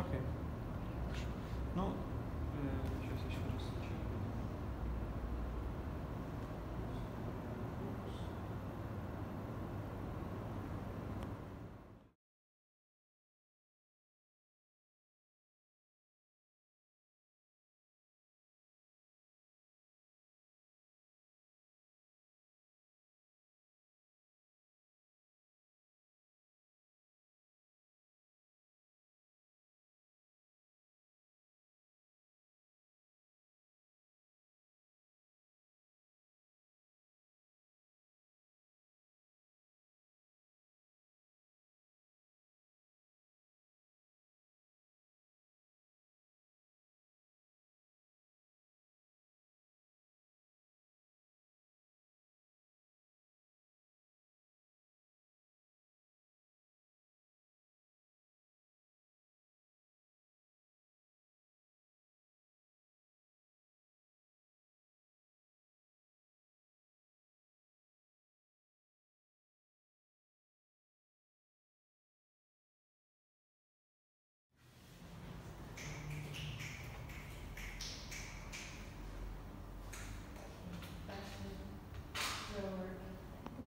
Okay.